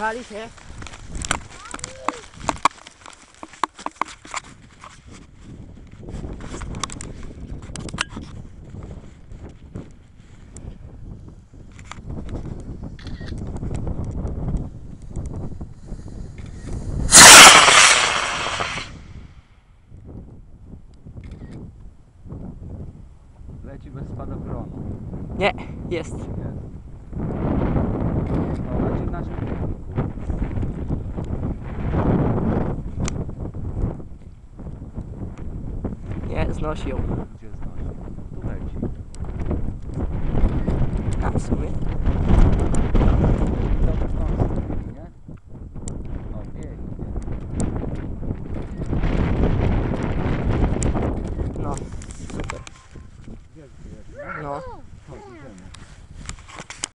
Pali się. Leci bez spadochronu. Nie, jest. nie znosił. Gdzie znosił? Tu leci. A w sumie? No, super. No.